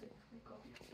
building.